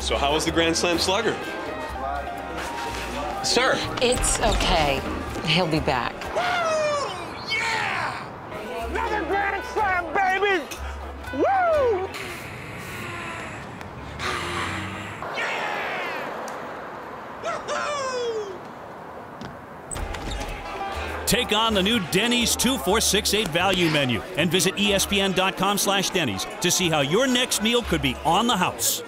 So how was the Grand Slam slugger? Sir. It's okay. He'll be back. Another Grand Slam, baby! Woo! Take on the new Denny's 2468 value menu and visit espn.com slash Denny's to see how your next meal could be on the house.